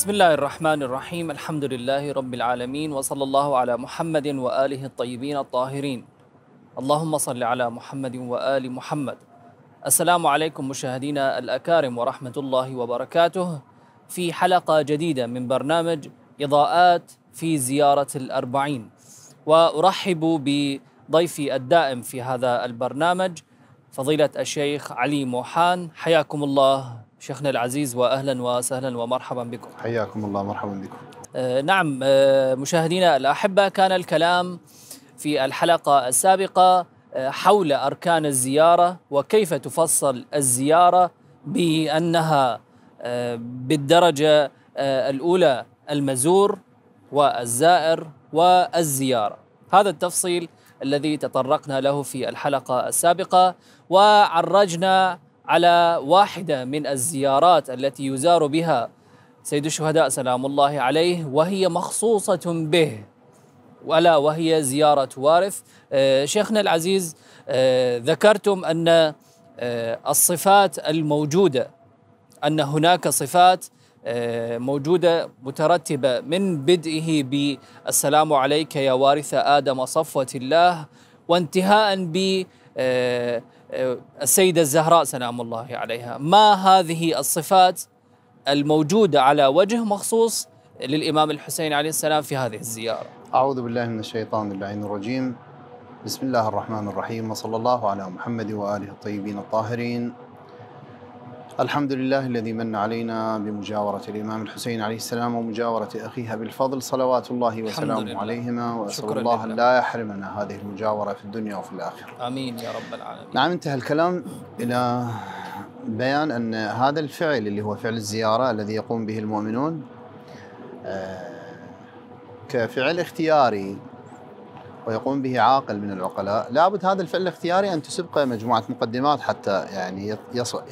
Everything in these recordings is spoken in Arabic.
بسم الله الرحمن الرحيم الحمد لله رب العالمين وصلى الله على محمد وآله الطيبين الطاهرين اللهم صل على محمد وآل محمد السلام عليكم مشاهدينا الأكارم ورحمة الله وبركاته في حلقة جديدة من برنامج إضاءات في زيارة الأربعين وأرحب بضيفي الدائم في هذا البرنامج فضيلة الشيخ علي موحان حياكم الله شيخنا العزيز واهلا وسهلا ومرحبا بكم. حياكم الله مرحبا بكم. آه نعم آه مشاهدينا الأحبة كان الكلام في الحلقة السابقة آه حول أركان الزيارة وكيف تفصل الزيارة بأنها بالدرجة الأولى المزور والزائر والزيارة. هذا التفصيل الذي تطرقنا له في الحلقة السابقة وعرجنا على واحدة من الزيارات التي يزار بها سيد الشهداء سلام الله عليه وهي مخصوصة به ولا وهي زيارة وارث. شيخنا العزيز ذكرتم أن الصفات الموجودة أن هناك صفات موجودة مترتبة من بدئه بالسلام عليك يا وارث آدم صفوة الله وانتهاء ب السيدة الزهراء سلام الله عليها. ما هذه الصفات الموجودة على وجه مخصوص للإمام الحسين عليه السلام في هذه الزيارة؟ أعوذ بالله من الشيطان اللعين الرجيم. بسم الله الرحمن الرحيم. وصلى الله على محمد وآله الطيبين الطاهرين. الحمد لله الذي من علينا بمجاورة الإمام الحسين عليه السلام ومجاورة أخيها بالفضل صلوات الله وسلامه عليهما وأسأل الله أن لا يحرمنا هذه المجاورة في الدنيا وفي الآخرة. آمين يا رب العالمين. نعم انتهى الكلام إلى بيان أن هذا الفعل اللي هو فعل الزيارة الذي يقوم به المؤمنون كفعل اختياري ويقوم به عاقل من العقلاء. لابد هذا الفعل الاختياري أن تسبقه مجموعة مقدمات حتى يعني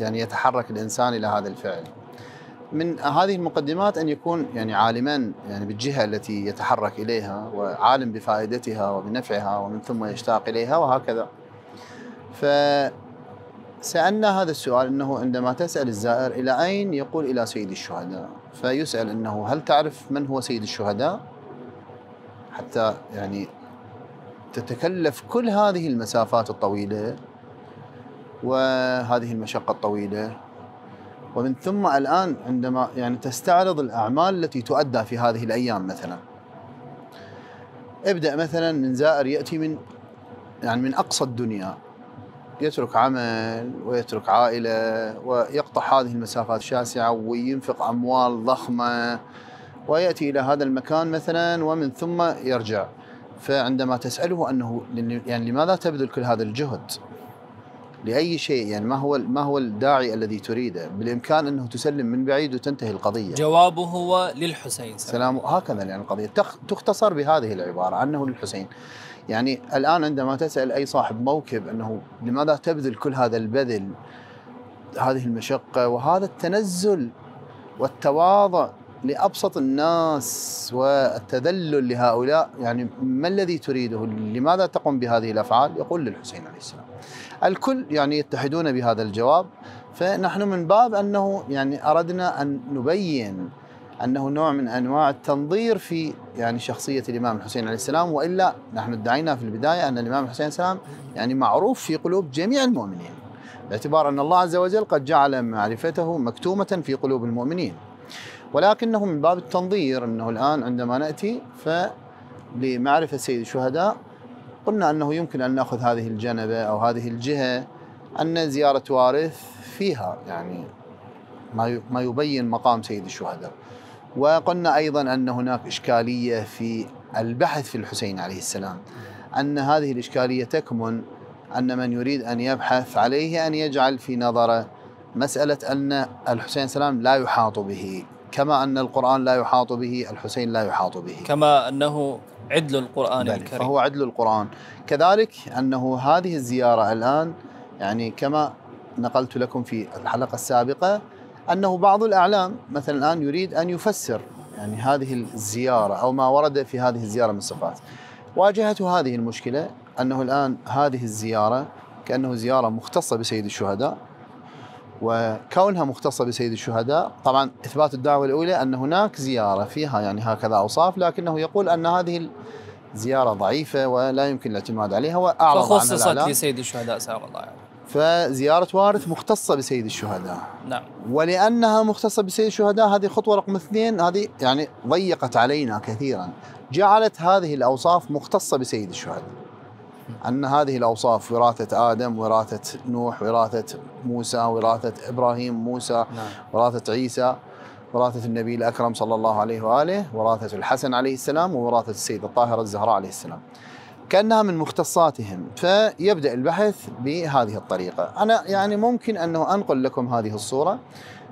يعني يتحرك الإنسان إلى هذا الفعل. من هذه المقدمات أن يكون يعني عالما يعني بالجهة التي يتحرك إليها وعالم بفائدتها وبنفعها ومن ثم يشتاق إليها وهكذا. ف سألنا هذا السؤال إنه عندما تسأل الزائر إلى أين يقول إلى سيد الشهداء؟ فيسأل إنه هل تعرف من هو سيد الشهداء؟ حتى يعني تتكلف كل هذه المسافات الطويلة وهذه المشقة الطويلة. ومن ثم الآن عندما يعني تستعرض الأعمال التي تؤدى في هذه الأيام مثلا. ابدأ مثلا من زائر يأتي من يعني من أقصى الدنيا. يترك عمل ويترك عائلة ويقطع هذه المسافات الشاسعة وينفق أموال ضخمة. ويأتي إلى هذا المكان مثلا ومن ثم يرجع. فعندما تسأله أنه يعني لماذا تبذل كل هذا الجهد؟ لأي شيء يعني ما هو ما هو الداعي الذي تريده؟ بالإمكان أنه تسلم من بعيد وتنتهي القضية. جوابه هو للحسين سلام هكذا يعني القضية تختصر بهذه العبارة أنه للحسين. يعني الآن عندما تسأل أي صاحب موكب أنه لماذا تبذل كل هذا البذل؟ هذه المشقة وهذا التنزل والتواضع لأبسط الناس والتذلل لهؤلاء يعني ما الذي تريده؟ لماذا تقوم بهذه الأفعال؟ يقول للحسين عليه السلام. الكل يعني يتحدون بهذا الجواب فنحن من باب أنه يعني أردنا أن نبين أنه نوع من أنواع التنظير في يعني شخصية الإمام الحسين عليه السلام وإلا نحن ادعينا في البداية أن الإمام الحسين عليه السلام يعني معروف في قلوب جميع المؤمنين باعتبار أن الله عز وجل قد جعل معرفته مكتومة في قلوب المؤمنين. ولكنه من باب التنظير أنه الآن عندما نأتي فلمعرفه سيد الشهداء قلنا أنه يمكن أن نأخذ هذه الجنبة أو هذه الجهة أن زيارة وارث فيها يعني ما ما يبين مقام سيد الشهداء. وقلنا أيضا أن هناك إشكالية في البحث في الحسين عليه السلام. أن هذه الإشكالية تكمن أن من يريد أن يبحث عليه أن يجعل في نظره مسألة أن الحسين السلام لا يحاط به كما أن القرآن لا يحاط به الحسين لا يحاط به. كما أنه عدل القرآن الكريم. فهو عدل القرآن. كذلك أنه هذه الزيارة الآن يعني كما نقلت لكم في الحلقة السابقة أنه بعض الأعلام مثلا الآن يريد أن يفسر يعني هذه الزيارة أو ما ورد في هذه الزيارة من صفات. واجهت هذه المشكلة أنه الآن هذه الزيارة كأنه زيارة مختصة بسيد الشهداء وكونها مختصة بسيد الشهداء طبعا إثبات الدعوة الأولى أن هناك زيارة فيها يعني هكذا أوصاف لكنه يقول أن هذه الزيارة ضعيفة ولا يمكن الاعتماد عليها وأعرض فخصصت لسيد الشهداء سلام الله عليه فزيارة وارث مختصة بسيد الشهداء. نعم. ولأنها مختصة بسيد الشهداء هذه خطوة رقم اثنين هذه يعني ضيقت علينا كثيرا. جعلت هذه الأوصاف مختصة بسيد الشهداء. أن هذه الأوصاف وراثة آدم وراثة نوح وراثة موسى وراثة إبراهيم موسى نعم. وراثة عيسى وراثة النبي الأكرم صلى الله عليه وآله وراثة الحسن عليه السلام ووراثه السيده الطاهره الزهراء عليه السلام. كأنها من مختصاتهم فيبدأ البحث بهذه الطريقة. أنا يعني ممكن أنه أنقل لكم هذه الصورة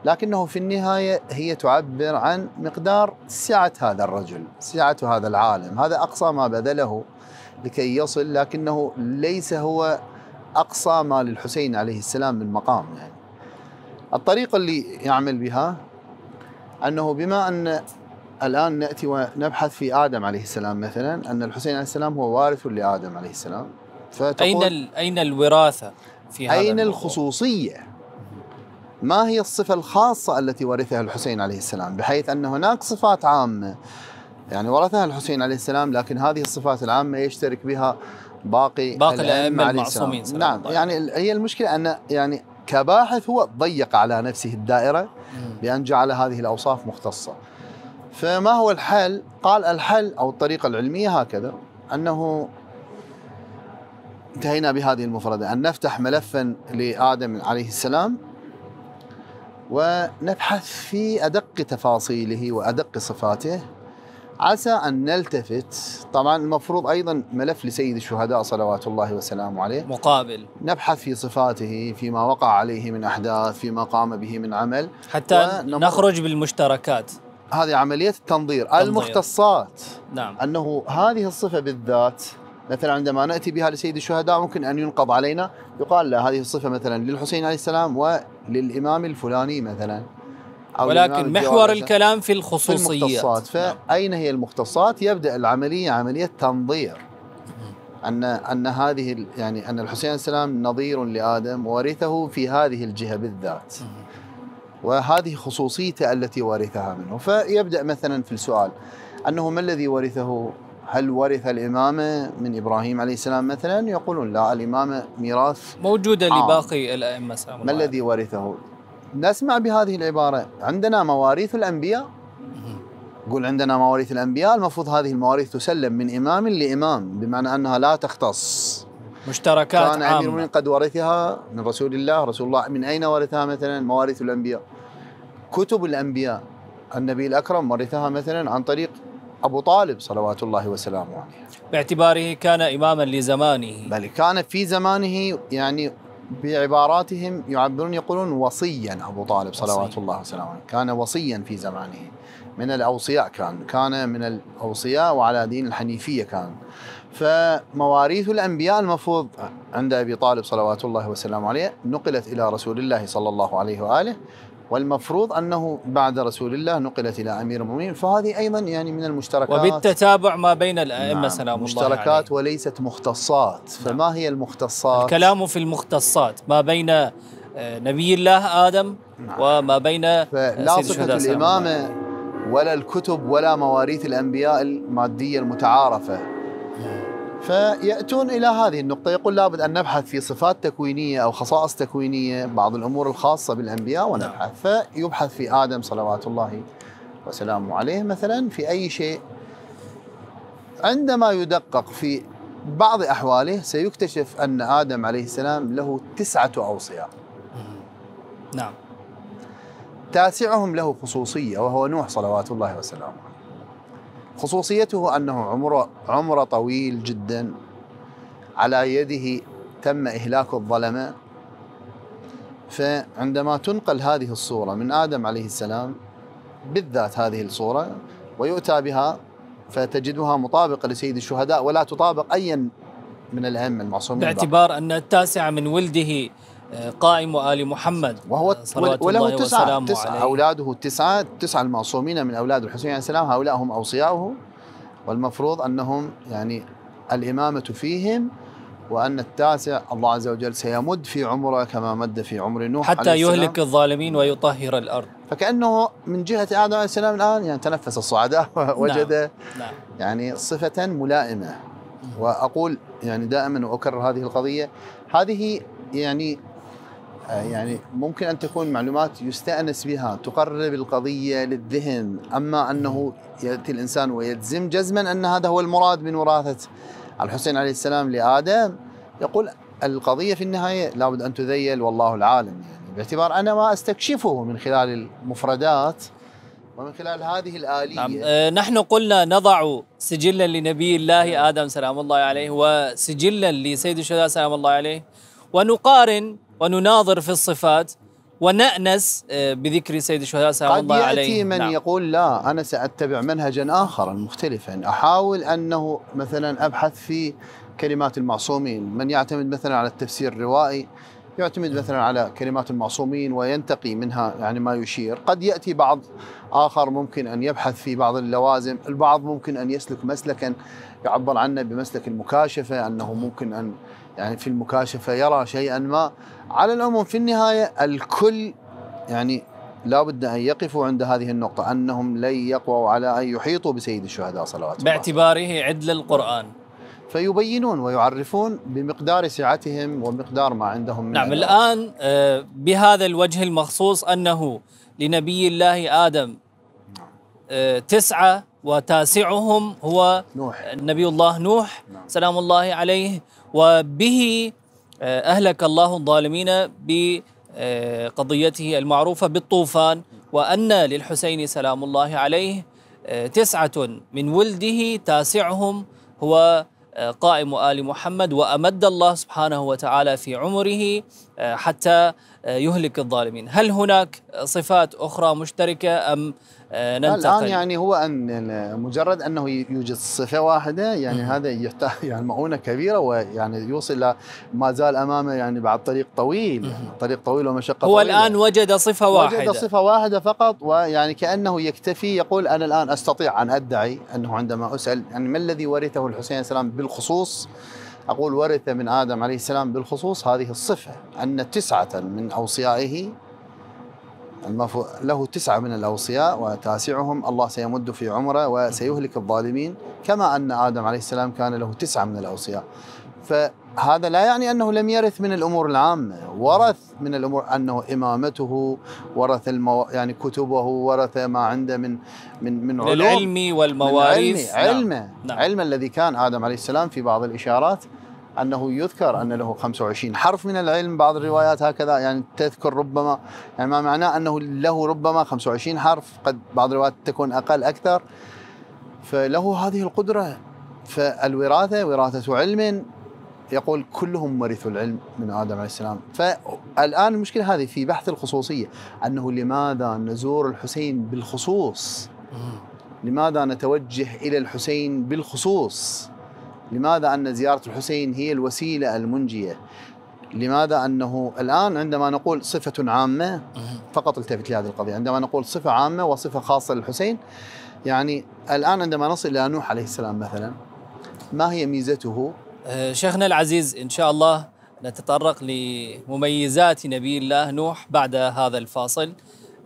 لكنه في النهاية هي تعبر عن مقدار سعة هذا الرجل سعة هذا العالم. هذا أقصى ما بذله لكي يصل لكنه ليس هو أقصى ما للحسين عليه السلام من مقام يعني الطريقة اللي يعمل بها أنه بما أن الآن نأتي ونبحث في آدم عليه السلام مثلا أن الحسين عليه السلام هو وارث لآدم عليه السلام فتقول أين ال... أين الوراثة في هذا أين الموضوع؟ الخصوصية؟ ما هي الصفة الخاصة التي ورثها الحسين عليه السلام بحيث أن هناك صفات عامة يعني ورثها الحسين عليه السلام لكن هذه الصفات العامة يشترك بها باقي باقي الأئمة المعصومين نعم الله يعني هي المشكلة أن يعني كباحث هو ضيق على نفسه الدائرة مم. بأن جعل هذه الأوصاف مختصة فما هو الحل؟ قال الحل أو الطريقة العلمية هكذا أنه انتهينا بهذه المفردة أن نفتح ملفا لآدم عليه السلام ونبحث في أدق تفاصيله وأدق صفاته عسى أن نلتفت. طبعا المفروض أيضا ملف لسيد الشهداء صلوات الله وسلامه عليه. مقابل. نبحث في صفاته فيما وقع عليه من أحداث فيما قام به من عمل. حتى نخرج بالمشتركات. هذه عملية التنظير. المختصات. نعم. أنه هذه الصفة بالذات مثلا عندما نأتي بها لسيد الشهداء ممكن أن ينقض علينا. يقال لا هذه الصفة مثلا للحسين عليه السلام وللإمام الفلاني مثلا. ولكن محور. الكلام في في الخصوصيات المختصات. نعم. فأين هي المختصات؟ يبدأ العملية عملية تنظير. أن أن هذه يعني أن الحسين عليه السلام نظير لآدم ورثه في هذه الجهة بالذات. وهذه خصوصيته التي ورثها منه. فيبدأ مثلا في السؤال أنه ما الذي ورثه؟ هل ورث الإمامة من إبراهيم عليه السلام مثلا؟ يقولون لا الإمامة ميراث موجودة. لباقي الأئمة ما الذي ورثه؟ نسمع بهذه العبارة. عندنا مواريث الأنبياء. يقول عندنا مواريث الأنبياء المفروض هذه المواريث تسلم من إمام لإمام بمعنى أنها لا تختص. مشتركات كان أمير عامة. المؤمنين قد ورثها من رسول الله رسول الله من أين ورثها مثلا؟ مواريث الأنبياء. كتب الأنبياء النبي الأكرم ورثها مثلا عن طريق أبو طالب صلوات الله وسلامه عليه. باعتباره كان إماما لزمانه. بل كان في زمانه يعني بعباراتهم يعبرون يقولون وصيا أبو طالب صلوات وصي. الله وسلامه عليه، كان وصيا في زمانه من الأوصياء كان، كان من الأوصياء وعلى دين الحنيفية كان. فمواريث الأنبياء المفروض عند أبي طالب صلوات الله وسلامه عليه نقلت إلى رسول الله صلى الله عليه وآله والمفروض أنه بعد رسول الله نقلت إلى أمير المؤمنين فهذه أيضا يعني من المشتركات. وبالتتابع ما بين الأئمة نعم، سلام الله مشتركات عليهم. وليست مختصات. فما هي المختصات؟ الكلام في المختصات ما بين آه، نبي الله آدم نعم. وما بين آه، الله عليه. الإمامة ولا الكتب ولا مواريث الأنبياء المادية المتعارفة. فيأتون إلى هذه النقطة. يقول لابد أن نبحث في صفات تكوينية أو خصائص تكوينية بعض الأمور الخاصة بالأنبياء ونبحث. فيبحث في آدم صلوات الله وسلامه عليه مثلا في أي شيء. عندما يدقق في بعض أحواله سيكتشف أن آدم عليه السلام له تسعة أوصياء. نعم. تاسعهم له خصوصية وهو نوح صلوات الله وسلامه. خصوصيته أنه عمره عمره طويل جدا. على يده تم إهلاك الظلمة. فعندما تنقل هذه الصورة من آدم عليه السلام بالذات هذه الصورة ويؤتى بها فتجدها مطابقة لسيد الشهداء ولا تطابق أيا من الأئمة المعصومين. باعتبار أن التاسع من ولده قائم آل محمد. وهو آه، صلوات وله الله تسعة تسعة عليه. أولاده التسعة التسعة المعصومين من أولاد الحسين عليه السلام هؤلاء هم أوصياؤه. والمفروض أنهم يعني الإمامة فيهم وأن التاسع الله عز وجل سيمد في عمره كما مد في عمر نوح حتى عليه السلام. يهلك الظالمين ويطهر الأرض. فكأنه من جهة آدم عليه السلام الآن يعني تنفس الصعداء ووجد نعم. يعني صفة ملائمة. وأقول يعني دائما وأكرر هذه القضية هذه يعني يعني ممكن أن تكون معلومات يستأنس بها تقرب القضية للذهن. أما أنه يأتي الإنسان ويجزم جزما أن هذا هو المراد من وراثة الحسين عليه السلام لآدم. يقول القضية في النهاية لابد أن تذيل والله العالم. يعني باعتبار أنا ما أستكشفه من خلال المفردات ومن خلال هذه الآلية. نعم. آه، نحن قلنا نضع سجلا لنبي الله آدم سلام الله عليه وسجلا لسيد الشهداء سلام الله عليه. ونقارن ونناظر في الصفات ونأنس آه، بذكر سيد الشهداء سلام قد الله عليه يأتي من نعم. يقول لا أنا سأتبع منهجا آخر مختلفا. أحاول أنه مثلا أبحث في كلمات المعصومين. من يعتمد مثلا على التفسير الروائي يعتمد مثلا على كلمات المعصومين وينتقي منها يعني ما يشير. قد يأتي بعض آخر ممكن أن يبحث في بعض اللوازم. البعض ممكن أن يسلك مسلكا يعبر عنه بمسلك المكاشفة أنه ممكن أن يعني في المكاشفة يرى شيئا ما. على العموم في النهاية الكل يعني لا بد أن يقفوا عند هذه النقطة أنهم لن يقووا على أن يحيطوا بسيد الشهداء صلوات الله باعتباره عدل القرآن. فيبينون ويعرفون بمقدار سعتهم ومقدار ما عندهم من نعم. الآن آه، بهذا الوجه المخصوص أنه لنبي الله آدم آه، تسعة وتاسعهم هو نوح. نبي الله نوح. نعم. سلام الله عليه. وبه آه، أهلك الله الظالمين بقضيته المعروفة بالطوفان وأن للحسين سلام الله عليه آه، تسعة من ولده تاسعهم هو آه، قائم آل محمد وأمد الله سبحانه وتعالى في عمره. حتى آه، يهلك الظالمين. هل هناك صفات أخرى مشتركة أم آه، الآن ننتقل يعني هو أن مجرد أنه يوجد صفة واحدة يعني هذا يحتاج يعني مؤونة كبيرة ويعني يوصل إلى ما زال أمامه يعني بعد طريق طويل يعني طريق طويل ومشقة هو طويلة. الآن وجد صفة واحدة. وجد صفة واحدة فقط ويعني كأنه يكتفي يقول أنا الآن أستطيع أن أدعي أنه عندما أسأل يعني ما الذي ورثه الحسين عليه السلام بالخصوص أقول ورث من آدم عليه السلام بالخصوص هذه الصفة أن تسعة من أوصيائه المفو... له تسعة من الأوصياء وتاسعهم الله سيمد في عمره وسيهلك الظالمين كما أن آدم عليه السلام كان له تسعة من الأوصياء. فهذا لا يعني أنه لم يرث من الأمور العامة. ورث من الأمور أنه إمامته ورث المو... يعني كتبه ورث ما عنده من من من علوم. العلم والمواريث. علمه نعم. علمه. نعم. علم الذي كان آدم عليه السلام في بعض الإشارات أنه يذكر أن له 25 حرف من العلم بعض الروايات هكذا يعني تذكر ربما يعني ما معناه أنه له ربما 25 حرف. قد بعض الروايات تكون أقل أكثر. فله هذه القدرة. فالوراثة وراثة علم يقول كلهم ورثوا العلم من آدم عليه السلام. فالآن المشكلة هذه في بحث الخصوصية أنه لماذا نزور الحسين بالخصوص؟ لماذا نتوجه إلى الحسين بالخصوص؟ لماذا أن زيارة الحسين هي الوسيلة المنجية؟ لماذا أنه الآن عندما نقول صفة عامة فقط التفت لهذه القضية عندما نقول صفة عامة وصفة خاصة للحسين يعني الآن عندما نصل إلى نوح عليه السلام مثلا ما هي ميزته؟ شيخنا العزيز إن شاء الله نتطرق لمميزات نبي الله نوح بعد هذا الفاصل.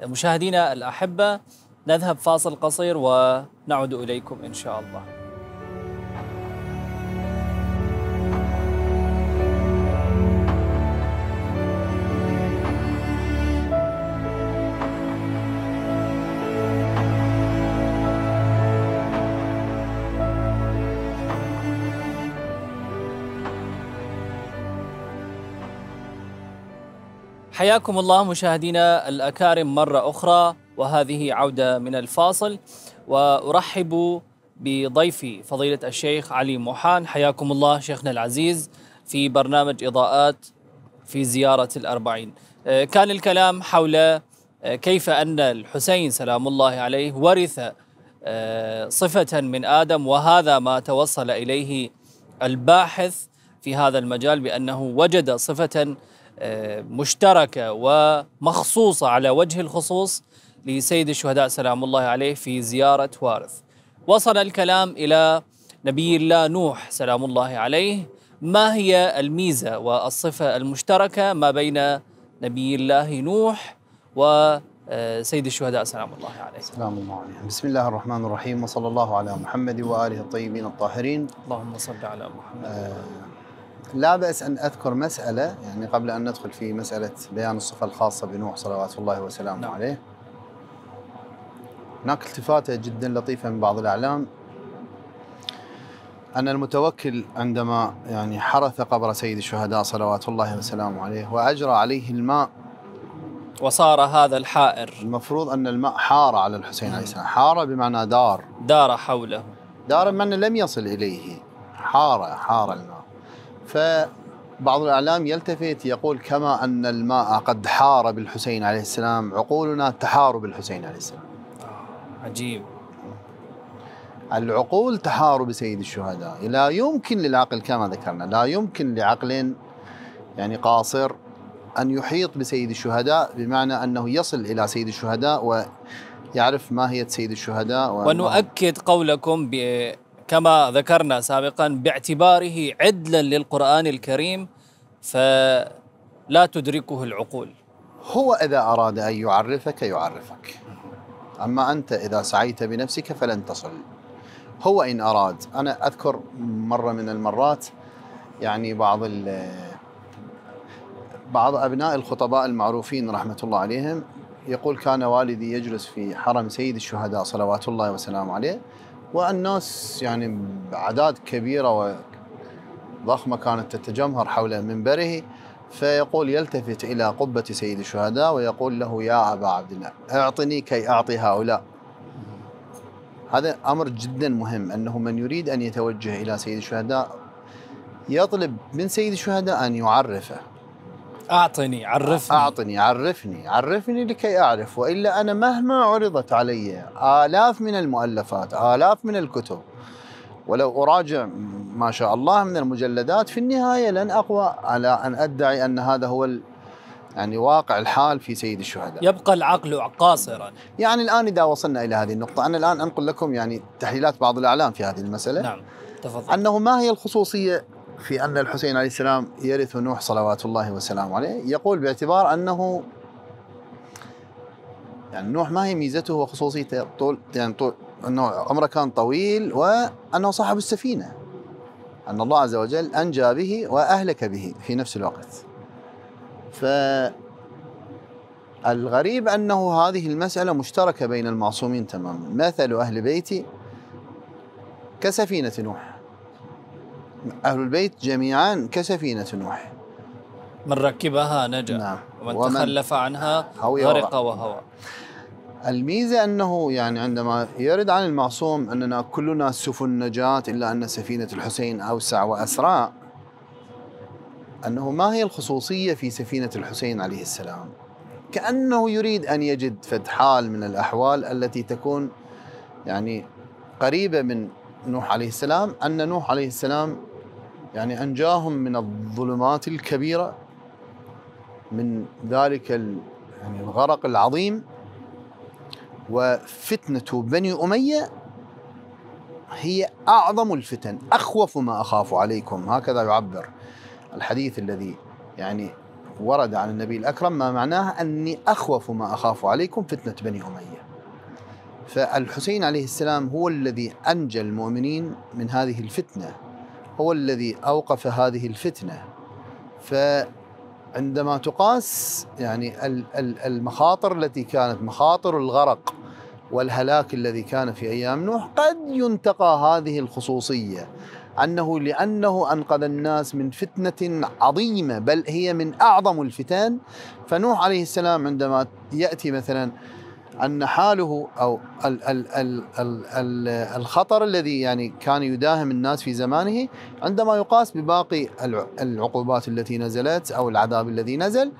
آه، مشاهدينا الأحبة نذهب فاصل قصير ونعود إليكم إن شاء الله. حياكم الله مشاهدينا الأكارم مرة أخرى وهذه عودة من الفاصل. وأرحب بضيفي فضيلة الشيخ علي موحان. حياكم الله شيخنا العزيز في برنامج إضاءات في زيارة الأربعين. آه، كان الكلام حول آه، كيف أن الحسين سلام الله عليه ورث آه، صفة من آدم وهذا ما توصل إليه الباحث في هذا المجال بأنه وجد صفة مشتركة ومخصوصة على وجه الخصوص لسيد الشهداء سلام الله عليه في زيارة وارث. وصل الكلام إلى نبي الله نوح سلام الله عليه. ما هي الميزة والصفة المشتركة ما بين نبي الله نوح وسيد الشهداء سلام الله عليه؟ سلام الله عليه بسم الله الرحمن الرحيم وصلى الله على محمد وآله الطيبين الطاهرين. اللهم صل على محمد. آه لا بأس أن أذكر مسألة يعني قبل أن ندخل في مسألة بيان الصفة الخاصة بنوح صلوات الله وسلامه نعم. عليه. هناك التفاتة جدا لطيفة من بعض الأعلام. أن المتوكل عندما يعني حرث قبر سيد الشهداء صلوات الله وسلامه عليه وأجرى عليه الماء. وصار هذا الحائر. المفروض أن الماء حار على الحسين عليه السلام. حار بمعنى دار. دار حوله. دار بمعنى لم يصل إليه. حار حار الماء. فبعض الإعلام يلتفت يقول كما أن الماء قد حار بالحسين عليه السلام عقولنا تحار بالحسين عليه السلام. عجيب. العقول تحار بسيد الشهداء. لا يمكن للعقل كما ذكرنا لا يمكن لعقل يعني قاصر أن يحيط بسيد الشهداء بمعنى أنه يصل إلى سيد الشهداء ويعرف ماهية سيد الشهداء ونؤكد قولكم ب كما ذكرنا سابقا باعتباره عدلا للقرآن الكريم فلا تدركه العقول. هو إذا أراد أن يعرفك يعرفك. أما أنت إذا سعيت بنفسك فلن تصل. هو إن أراد. أنا أذكر مرة من المرات يعني بعض بعض أبناء الخطباء المعروفين رحمة الله عليهم يقول كان والدي يجلس في حرم سيد الشهداء صلوات الله وسلامه عليه والناس يعني بأعداد كبيرة وضخمة كانت تتجمهر حول منبره فيقول يلتفت إلى قبة سيد الشهداء ويقول له يا أبا عبد الله أعطني كي أعطي هؤلاء. هذا أمر جدا مهم أنه من يريد أن يتوجه إلى سيد الشهداء يطلب من سيد الشهداء أن يعرفه. أعطني عرفني. أعطني عرفني عرفني لكي أعرف. وإلا أنا مهما عرضت علي آلاف من المؤلفات آلاف من الكتب ولو أراجع ما شاء الله من المجلدات في النهاية لن أقوى على أن أدعي أن هذا هو يعني واقع الحال في سيد الشهداء. يبقى العقل قاصرا. يعني الآن إذا وصلنا إلى هذه النقطة أنا الآن أنقل لكم يعني تحليلات بعض الأعلام في هذه المسألة. نعم تفضل. أنه ما هي الخصوصية في أن الحسين عليه السلام يرث نوح صلوات الله وسلامه عليه. يقول باعتبار أنه يعني نوح ما هي ميزته وخصوصيته طول يعني طول أنه عمره كان طويل وأنه صاحب السفينة. أن الله عز وجل أنجى به وأهلك به في نفس الوقت. ف الغريب أنه هذه المسألة مشتركة بين المعصومين تماما. مثل أهل بيتي كسفينة نوح. أهل البيت جميعا كسفينة نوح. من ركبها نجا نعم. ومن, ومن تخلف عنها غرق. وهوى. الميزة أنه يعني عندما يرد عن المعصوم أننا كلنا سفن نجاة إلا أن سفينة الحسين أوسع وأسرع أنه ما هي الخصوصية في سفينة الحسين عليه السلام؟ كأنه يريد أن يجد فد حال من الأحوال التي تكون يعني قريبة من نوح عليه السلام أن نوح عليه السلام يعني أنجاهم من الظلمات الكبيرة من ذلك يعني الغرق العظيم وفتنة بني أمية هي أعظم الفتن أخوف ما أخاف عليكم هكذا يعبر الحديث الذي يعني ورد عن النبي الأكرم ما معناه أني أخوف ما أخاف عليكم فتنة بني أمية. فالحسين عليه السلام هو الذي أنجى المؤمنين من هذه الفتنة. هو الذي أوقف هذه الفتنة. فعندما تقاس يعني ال- ال- المخاطر التي كانت مخاطر الغرق والهلاك الذي كان في أيام نوح قد ينتقى هذه الخصوصية. أنه لأنه أنقذ الناس من فتنة عظيمة بل هي من أعظم الفتن. فنوح عليه السلام عندما يأتي مثلا أن حاله أو ال ال ال ال ال الخطر الذي يعني كان يداهم الناس في زمانه عندما يقاس بباقي الع- العقوبات التي نزلت أو العذاب الذي نزل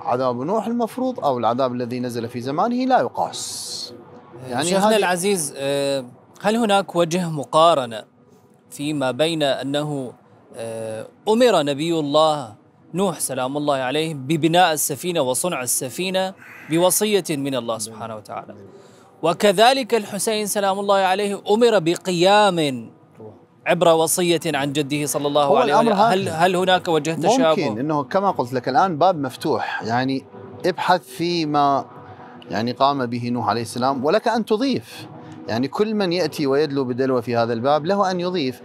عذاب نوح المفروض أو العذاب الذي نزل في زمانه لا يقاس. يعني يعني شيخنا العزيز آه، هل هناك وجه مقارنة فيما بين أنه آه، أمر نبي الله نوح سلام الله عليه ببناء السفينة وصنع السفينة بوصية من الله سبحانه وتعالى. وكذلك الحسين سلام الله عليه أمر بقيام عبر وصية عن جده صلى الله هو عليه وسلم. هل. هل هناك وجه تشابه؟ ممكن إنه كما قلت لك الآن باب مفتوح. يعني ابحث فيما يعني قام به نوح عليه السلام ولك أن تضيف. يعني كل من يأتي ويدلو بدلوة في هذا الباب له أن يضيف.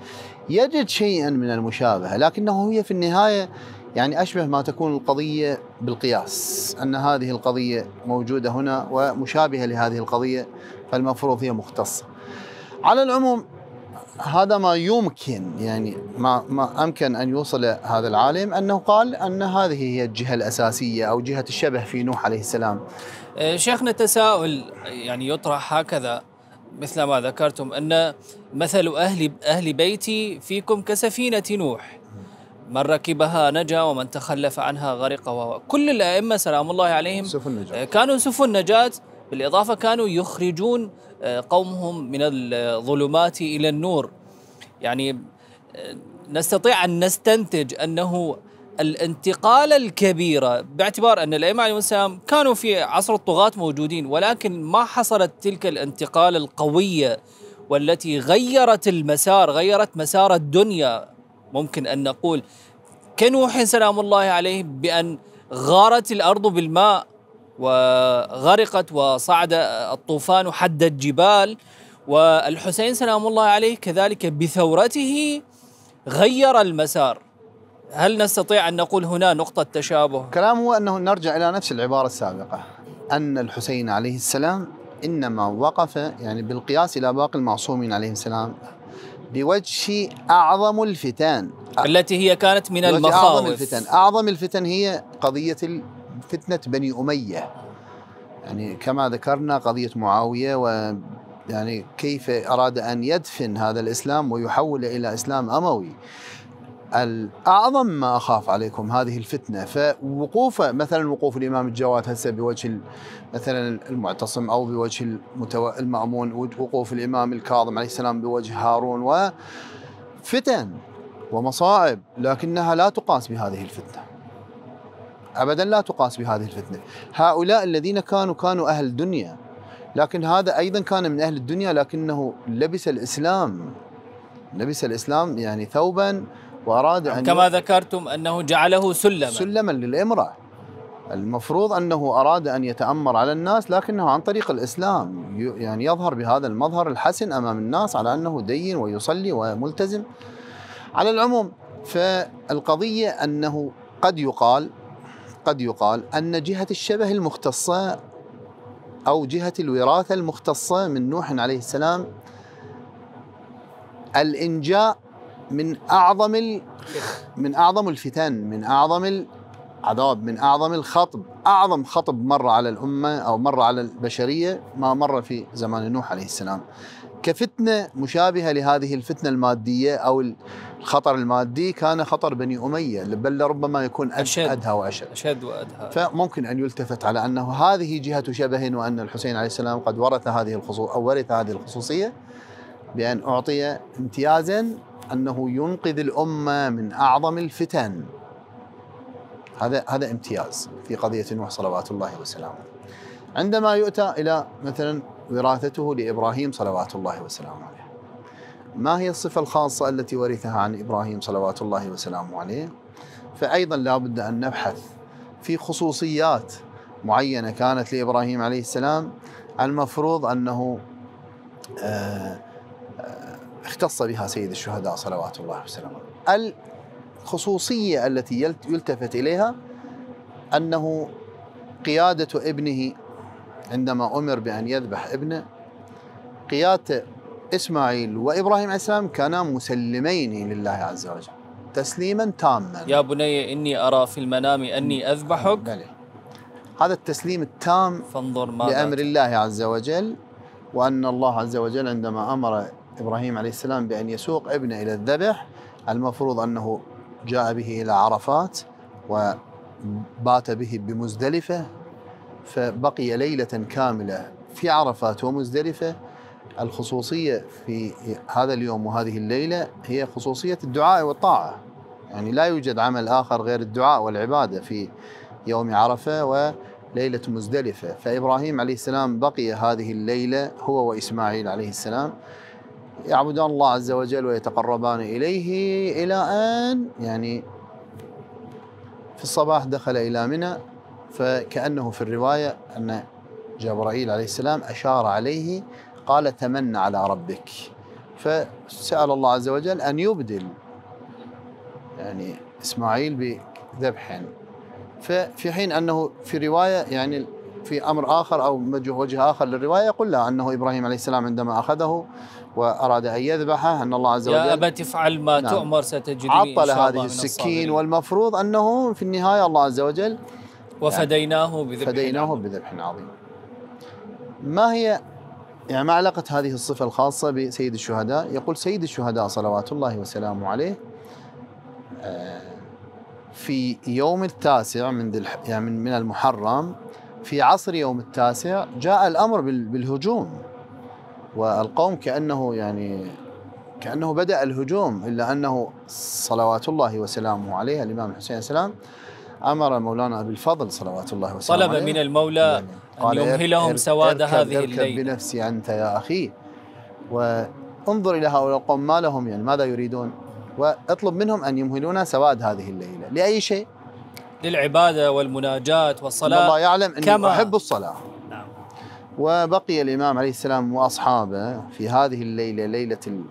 يجد شيئا من المشابهة لكنه هي في النهاية يعني أشبه ما تكون القضية بالقياس أن هذه القضية موجودة هنا ومشابهة لهذه القضية فالمفروض هي مختصة. على العموم هذا ما يمكن يعني ما ما أمكن أن يوصل هذا العالم أنه قال أن هذه هي الجهة الأساسية أو جهة الشبه في نوح عليه السلام. آه، شيخنا تساؤل يعني يطرح هكذا مثل ما ذكرتم أن مثل أهل أهل بيتي فيكم كسفينة نوح من ركبها نجا ومن تخلف عنها غرق وكل الأئمة سلام الله عليهم. سفن النجاة. آه، كانوا سفن نجاة بالإضافة كانوا يخرجون آه، قومهم من الظلمات إلى النور. يعني آه، نستطيع أن نستنتج أنه الانتقال الكبيرة باعتبار أن الأئمة عليهم السلام كانوا في عصر الطغاة موجودين ولكن ما حصلت تلك الانتقال القوية والتي غيرت المسار غيرت مسار الدنيا. ممكن أن نقول كنوح سلام الله عليه بأن غارت الأرض بالماء وغرقت وصعد الطوفان حد الجبال والحسين سلام الله عليه كذلك بثورته غير المسار هل نستطيع أن نقول هنا نقطة تشابه؟ كلامه أنه نرجع إلى نفس العبارة السابقة أن الحسين عليه السلام إنما وقف يعني بالقياس إلى باقي المعصومين عليهم السلام بوجه أعظم الفتن. التي هي كانت من المخاوف. الفتن. أعظم الفتن هي قضية فتنة بني أمية. يعني كما ذكرنا قضية معاوية و يعني كيف أراد أن يدفن هذا الإسلام ويحول إلى إسلام أموي. الاعظم ما أخاف عليكم هذه الفتنة فوقوف مثلا وقوف الإمام الجواد هسه بوجه مثلا المعتصم أو بوجه المتو... المأمون وقوف الإمام الكاظم عليه السلام بوجه هارون وفتن ومصائب لكنها لا تقاس بهذه الفتنة. ابدا لا تقاس بهذه الفتنة. هؤلاء الذين كانوا كانوا أهل دنيا لكن هذا أيضا كان من أهل الدنيا لكنه لبس الإسلام. لبس الإسلام يعني ثوبا وأراد أن كما ذكرتم أنه جعله سلما. سلما للإمرأة. المفروض أنه أراد أن يتأمر على الناس لكنه عن طريق الإسلام ي- يعني يظهر بهذا المظهر الحسن أمام الناس على أنه دين ويصلي وملتزم على العموم. فالقضية أنه قد يقال قد يقال أن جهة الشبه المختصة أو جهة الوراثة المختصة من نوح عليه السلام الإنجاء من أعظم ال- من أعظم الفتن من أعظم العذاب من أعظم الخطب أعظم خطب مر على الأمة أو مر على البشرية ما مر في زمان نوح عليه السلام. كفتنة مشابهة لهذه الفتنة المادية أو الخطر المادي كان خطر بني أمية بل ربما يكون أشد. أدهى وأشد. أشد وأدهى. فممكن أن يلتفت على أنه هذه جهة شبه وأن الحسين عليه السلام قد ورث هذه الخصوص أو ورث هذه الخصوصية بأن أعطي امتيازا أنه ينقذ الأمة من أعظم الفتن. هذا هذا امتياز في قضية نوح صلوات الله وسلامه. عندما يؤتى إلى مثلا وراثته لإبراهيم صلوات الله وسلامه عليه. ما هي الصفة الخاصة التي ورثها عن إبراهيم صلوات الله وسلامه عليه؟ فايضا لا بد أن نبحث في خصوصيات معينة كانت لإبراهيم عليه السلام المفروض أنه آه، آه، اختص بها سيد الشهداء صلوات الله وسلامه عليه. الخصوصية التي يلت- يلتفت إليها أنه قيادة ابنه عندما أمر بأن يذبح ابنه قيادة إسماعيل وإبراهيم عليه السلام كانا مسلمين لله عز وجل تسليما تاما يا بني إني أرى في المنام أني أذبحك بلى. هذا التسليم التام فانظر ماذا لأمر الله عز وجل وأن الله عز وجل عندما أمر إبراهيم عليه السلام بأن يسوق ابنه إلى الذبح. المفروض أنه جاء به إلى عرفات وبات به بمزدلفة فبقي ليلة كاملة في عرفات ومزدلفة. الخصوصية في هذا اليوم وهذه الليلة هي خصوصية الدعاء والطاعة. يعني لا يوجد عمل آخر غير الدعاء والعبادة في يوم عرفة وليلة مزدلفة. فإبراهيم عليه السلام بقي هذه الليلة هو وإسماعيل عليه السلام. يعبدان الله عز وجل ويتقربان إليه إلى أن يعني في الصباح دخل إلى منى فكأنه في الرواية أن جبرائيل عليه السلام أشار عليه قال تمنى على ربك. فسأل الله عز وجل أن يبدل يعني إسماعيل بذبح ففي حين أنه في رواية يعني في أمر آخر أو وجه آخر للرواية يقول لا أنه إبراهيم عليه السلام عندما أخذه وأراد أن يذبحه أن الله عز وجل يا أبت افعل ما نعم. تؤمر ستجدني عطل هذه السكين. والمفروض أنه في النهاية الله عز وجل وفديناه بذبح فديناه. بذبح عظيم ما هي يعني ما علاقة هذه الصفة الخاصة بسيد الشهداء يقول سيد الشهداء صلوات الله وسلامه عليه آه، في يوم التاسع من يعني من المحرم في عصر يوم التاسع جاء الأمر بال- بالهجوم. والقوم كأنه يعني كأنه بدأ الهجوم إلا أنه صلوات الله وسلامه عليه الإمام الحسين السلام أمر مولانا أبي الفضل صلوات الله وسلامه طلب عليه. من المولى يعني أن يمهلهم سواد هذه الليلة. بنفسي أنت يا أخي. وانظر إلى هؤلاء القوم ما لهم يعني ماذا يريدون؟ وأطلب منهم أن يمهلون سواد هذه الليلة لأي شيء؟ للعبادة والمناجاة إن الله والصلاة يعلم أني كما- أحب الصلاة. نعم. وبقي الإمام عليه السلام وأصحابه في هذه الليلة ليلة ال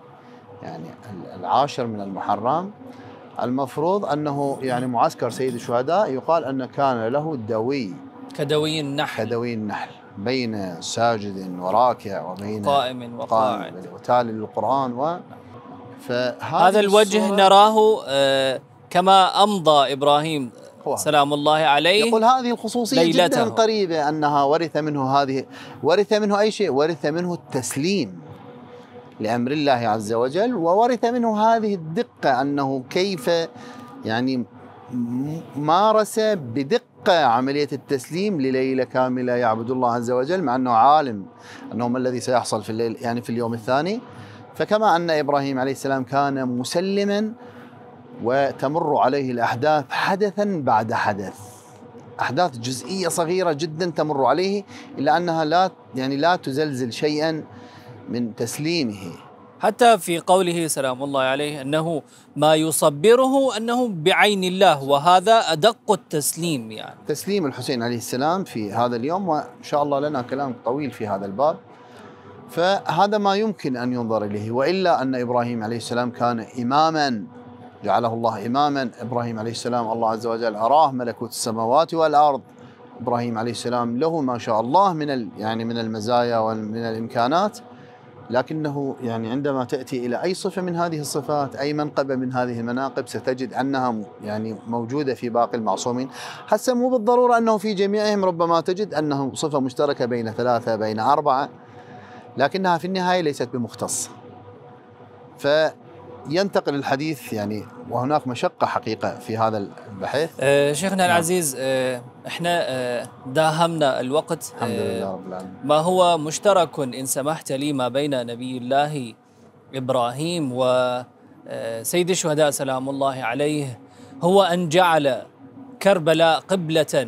يعني ال- العاشر من المحرم. المفروض أنه يعني معسكر سيد الشهداء يقال أن كان له دوي كدوي النحل. كدوي النحل. بين ساجد وراكع وبين قائم وقاعد. قائم. وتالي للقرآن و فهذا هذا الوجه نراه آه، كما أمضى إبراهيم. سلام الله عليه. يقول هذه الخصوصية ليلته. جدا قريبة أنها ورث منه هذه ورث منه أي شيء؟ ورث منه التسليم لأمر الله عز وجل وورث منه هذه الدقة أنه كيف يعني مارس بدقة عملية التسليم لليلة كاملة يعبد الله عز وجل مع أنه عالم أنه ما الذي سيحصل في الليل يعني في اليوم الثاني. فكما أن إبراهيم عليه السلام كان مسلما وتمر عليه الأحداث حدثا بعد حدث. أحداث جزئية صغيرة جدا تمر عليه إلا أنها لا يعني لا تزلزل شيئا من تسليمه. حتى في قوله سلام الله عليه أنه ما يصبره أنه بعين الله وهذا أدق التسليم يعني. تسليم الحسين عليه السلام في هذا اليوم وإن شاء الله لنا كلام طويل في هذا الباب. فهذا ما يمكن أن ينظر إليه وإلا أن إبراهيم عليه السلام كان إماما. جعله الله إماما. إبراهيم عليه السلام الله عز وجل أراه ملكوت السماوات والأرض. إبراهيم عليه السلام له ما شاء الله من يعني من المزايا ومن الإمكانات. لكنه يعني عندما تأتي إلى أي صفة من هذه الصفات أي منقبة من هذه المناقب ستجد أنها يعني موجودة في باقي المعصومين. حتى مو بالضرورة أنه في جميعهم ربما تجد أنه صفة مشتركة بين ثلاثة بين أربعة لكنها في النهاية ليست بمختصة فينتقل الحديث يعني وهناك مشقة حقيقة في هذا البحث آه، شيخنا نعم. العزيز آه، إحنا آه، داهمنا الوقت الحمد آه، لله رب العالمين. ما هو مشترك إن سمحت لي ما بين نبي الله إبراهيم وسيد الشهداء سلام الله عليه هو أن جعل كربلاء قبلة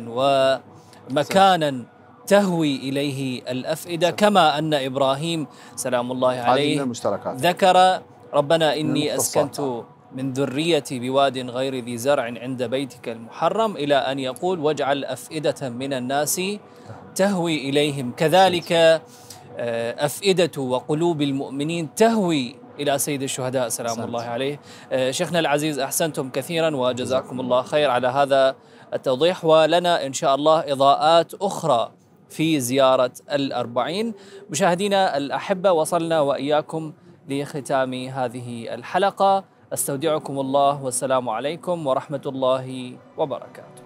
ومكانا تهوي إليه الأفئدة كما أن إبراهيم سلام الله عليه ذكر ربنا إني. أسكنت من ذريتي بواد غير ذي زرع عند بيتك المحرم إلى أن يقول واجعل أفئدة من الناس تهوي إليهم. كذلك آه، أفئدة وقلوب المؤمنين تهوي إلى سيد الشهداء. سلام. الله عليه. آه، شيخنا العزيز أحسنتم كثيرا. وجزاكم الله خير على هذا التوضيح. ولنا إن شاء الله إضاءات أخرى في زيارة الأربعين. مشاهدينا الأحبة وصلنا وإياكم لختام هذه الحلقة. أستودعكم الله والسلام عليكم ورحمة الله وبركاته.